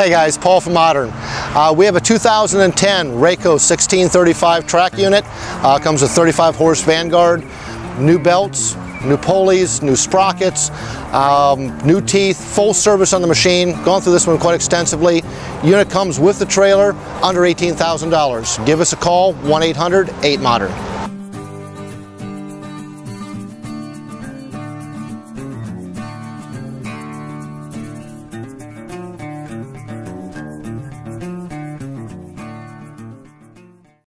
Hey guys, Paul from Modern. Uh, we have a 2010 Rayco 1635 track unit. Uh, comes with 35 horse Vanguard, new belts, new pulleys, new sprockets, um, new teeth, full service on the machine. Gone through this one quite extensively. Unit comes with the trailer under $18,000. Give us a call, 1-800-8-MODERN.